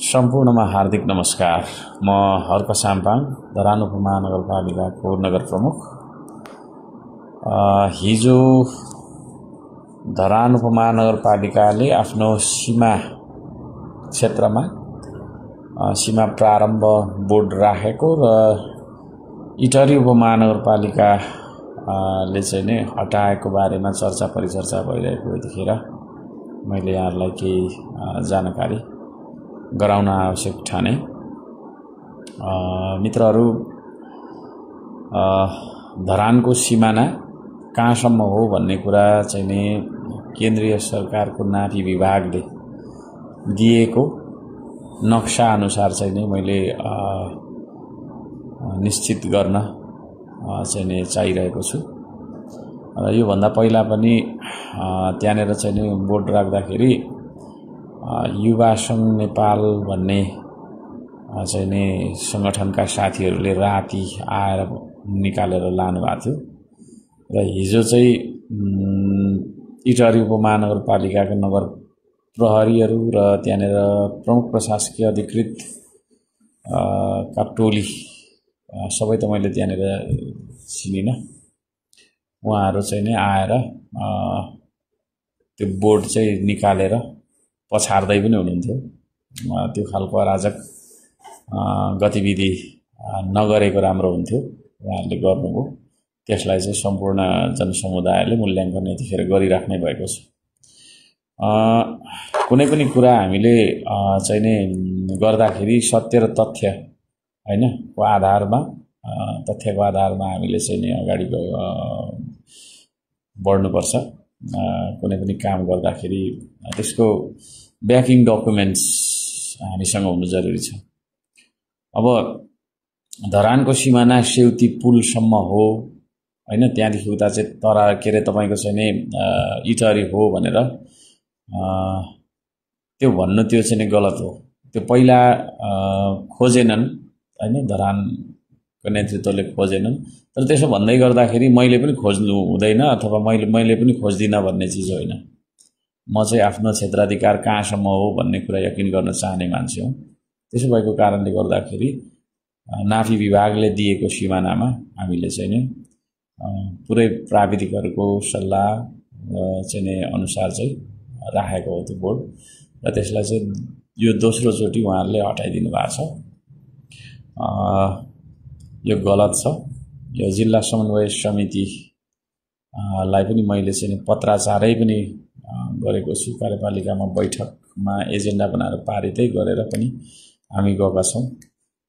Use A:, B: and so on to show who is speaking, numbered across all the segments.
A: सम्पूर्णमा हार्दिक नमस्कार। म हर्क साम्पाङ धरान उपमहानगरपालिकाको नगर प्रमुख। हिजो धरान उपमहानगरपालिकाले आफ्नो सीमा क्षेत्रमा सीमा प्रारम्भ बोर्ड राखेको र इटरी उपमहानगरपालिकाले चाहिँ नै हटाएको बारेमा चर्चा परिचर्चा भइरहेको देखेर मैले यहाँहरूलाई केही जानकारी गराउन आवश्यक ठाने मित्रहरू धरानको सिमाना कहाँसम्म हो भन्ने कुरा चाहिँ नि केन्द्रीय सरकारको नापी विभागले दिएको नक्सा अनुसार चाहिँ नि मैले निश्चित गर्न चाहिँ नि चाहिरहेको छु। र योभन्दा पहिला पनि त्यहाँनिर चाहिँ नि बोर्ड राख्दाखेरि युवा सङ्घ नेपाल भन्ने चाहिँ नि सङ्गठनका साथीहरूले राति आएर निकालेर लानुभएको थियो। र हिजो चाहिँ इटहरी उपमहानगरपालिकाको नगर प्रहरीहरू र त्यहाँनिर प्रमुख प्रशासकीय अधिकृत का टोली सबै त मैले त्यहाँनिर चिनिनँ। उहाँहरू चाहिँ नै आएर त्यो बोर्ड चाहिँ निकालेर पछार्दै पनि हुनुहुन्थ्यो। त्यो खालको अराजक गतिविधि नगरेको राम्रो हुन्थ्यो उहाँहरूले गर्नुभयो। त्यसलाई चाहिँ सम्पूर्ण जनसमुदायले मूल्याङ्कन यतिखेर गरिराख्नै भएको छ। कुनै पनि कुरा हामीले चाहिँ नै गर्दाखेरि सत्य र तथ्य होइन को आधारमा तथ्यको आधारमा हामीले चाहिँ नि अगाडि बढ्नुपर्छ। कुनै पनि काम गर्दाखेरि त्यसको ब्याकिङ डकुमेन्ट्स हामीसँग हुनु जरुरी छ। अब धरानको सिमाना सेउती पुलसम्म हो होइन? त्यहाँदेखि उता चाहिँ तर के अरे तपाईँको चाहिँ नि इटरी हो भनेर त्यो भन्नु त्यो चाहिँ नि गलत हो। त्यो पहिला खोजेनन् होइन? धरानको नेतृत्वले खोजेनन्। तर त्यसो भन्दै गर्दाखेरि मैले पनि खोज्नु हुँदैन अथवा मैले मैले पनि खोज्दिनँ भन्ने चिज होइन। म चाहिँ आफ्नो क्षेत्राधिकार कहाँसम्म हो भन्ने कुरा यकिन गर्न चाहने मान्छे हो। त्यसो भएको कारणले गर्दाखेरि नाफी विभागले दिएको सिमानामा हामीले चाहिँ नि पुरै प्राविधिकहरूको सल्लाह चाहिँ नि अनुसार चाहिँ राखेको हो त्यो बोर्ड। र त्यसलाई चाहिँ यो दोस्रोचोटि उहाँहरूले हटाइदिनु भएको छ। यो गलत छ। यो जिल्ला समन्वय समितिलाई पनि मैले चाहिँ पत्राचारै पनि गरेको छु। कार्यपालिकामा बैठकमा एजेन्डा बनाएर पारितै गरेर पनि हामी गएका छौँ।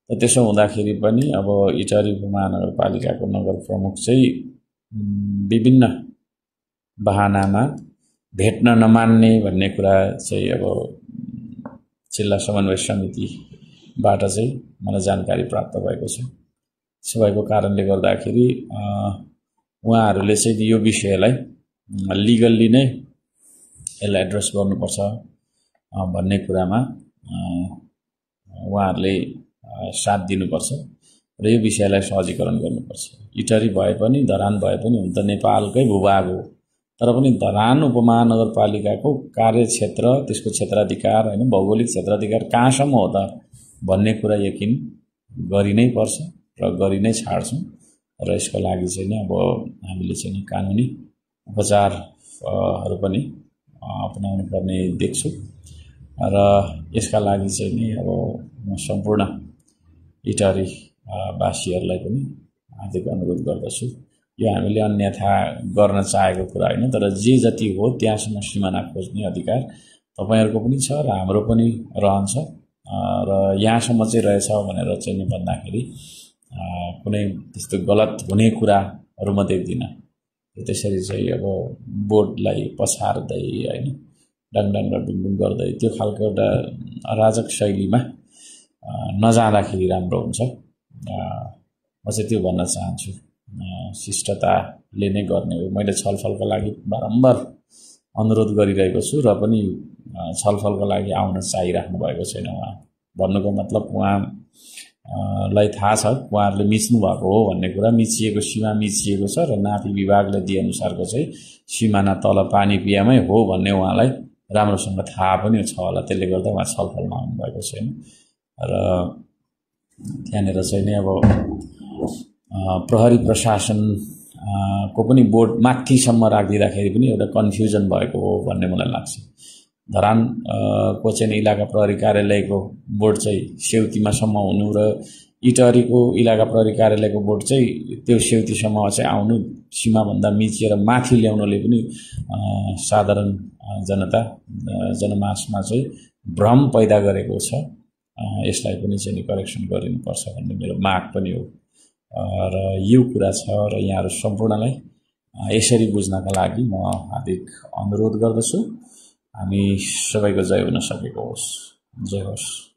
A: र त्यसो हुँदाखेरि पनि अब इटरी उपमहानगरपालिकाको नगर प्रमुख चाहिँ विभिन्न बहानामा भेट्न नमान्ने भन्ने कुरा चाहिँ अब जिल्ला समन्वय समितिबाट चाहिँ मलाई जानकारी प्राप्त भएको छ। भएको कारणले गर्दाखेरि उहाँहरूले चाहिँ यो विषयलाई लिगल्ली नै यसलाई एड्रेस गर्नुपर्छ भन्ने कुरामा उहाँहरूले साथ दिनुपर्छ र यो विषयलाई सहजीकरण गर्नुपर्छ। इटरी भए पनि धरान भए पनि हुन त नेपालकै भूभाग हो तर पनि धरान उपमहानगरपालिकाको कार्यक्षेत्र त्यसको क्षेत्राधिकार होइन भौगोलिक क्षेत्राधिकार कहाँसम्म हो त भन्ने कुरा यकिन गरि नै पर्छ। र गरि नै छाड्छौँ। र यसको लागि चाहिँ नि अब हामीले चाहिँ कानुनी उपचारहरू पनि अपनाउनु पर्ने देख्छु। र यसका लागि चाहिँ नि अब म सम्पूर्ण इटरी वासीहरूलाई पनि हार्दिक अनुरोध गर्दछु। यो हामीले अन्यथा गर्न चाहेको कुरा होइन तर जे जति हो त्यहाँसम्म सिमाना खोज्ने अधिकार तपाईँहरूको पनि छ र हाम्रो पनि रहन्छ। र यहाँसम्म चाहिँ रहेछ भनेर चाहिँ नि भन्दाखेरि कुनै त्यस्तो गलत हुने कुराहरू म देख्दिनँ। त्यसरी चाहिँ अब बोर्डलाई पछार्दै होइन डाङडाङ र डुङडुङ गर्दै त्यो खालको एउटा अराजक शैलीमा नजाँदाखेरि राम्रो हुन्छ। म चाहिँ त्यो भन्न चाहन्छु। शिष्टताले नै गर्ने हो। मैले छलफलको लागि बारम्बार अनुरोध गरिरहेको छु र पनि छलफलको लागि आउन चाहिराख्नु भएको छैन उहाँ। भन्नुको मतलब उहाँ लाई थाहा छ उहाँहरूले मिच्नु भएको हो भन्ने कुरा। मिचिएको सीमा मिचिएको छ र नापी विभागले दिएअनुसारको चाहिँ सिमाना तल पानी पियामै हो भन्ने उहाँलाई राम्रोसँग थाहा पनि छ होला। त्यसले गर्दा उहाँ छलफलमा आउनुभएको छैन। र त्यहाँनिर चाहिँ नि अब प्रहरी प्रशासन को पनि बोर्ड माथिसम्म राखिदिँदाखेरि पनि एउटा कन्फ्युजन भएको हो भन्ने मलाई लाग्छ। धरानको चाहिँ इलाका प्रहरी कार्यालयको बोर्ड चाहिँ सेउतीमासम्म हुनु र इटहरीको इलाका प्रहरी कार्यालयको बोर्ड चाहिँ त्यो सेउतीसम्म चाहिँ आउनु सीमाभन्दा मिचिएर माथि ल्याउनले पनि साधारण जनता जनमासमा चाहिँ भ्रम पैदा गरेको छ। यसलाई पनि चाहिँ करेक्सन गरिनुपर्छ भन्ने मेरो माग पनि हो। र यो कुरा छ र यहाँहरू सम्पूर्णलाई यसरी बुझ्नका लागि म हार्दिक अनुरोध गर्दछु। हामी सबैको जय हुन सकेको होस्। जय होस्।